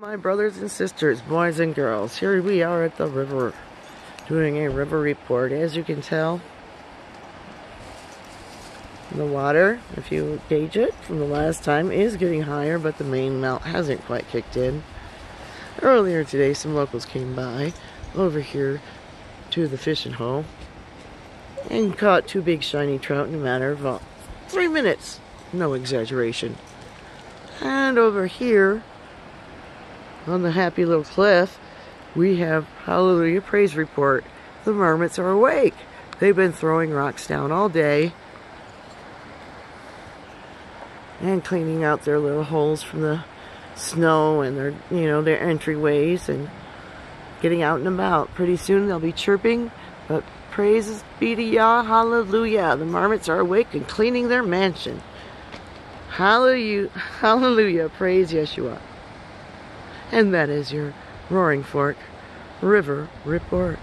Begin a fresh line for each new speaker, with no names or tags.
My brothers and sisters, boys and girls, here we are at the river doing a river report. As you can tell, the water, if you gauge it from the last time, is getting higher, but the main melt hasn't quite kicked in. Earlier today, some locals came by over here to the fishing hole and caught two big shiny trout in a matter of uh, three minutes. No exaggeration. And over here, on the happy little cliff, we have Hallelujah Praise Report. The marmots are awake. They've been throwing rocks down all day and cleaning out their little holes from the snow and their, you know, their entryways and getting out and about. Pretty soon they'll be chirping, but praises be to Yah, hallelujah. The marmots are awake and cleaning their mansion. Hallelujah, hallelujah, praise Yeshua. And that is your Roaring Fork River Report.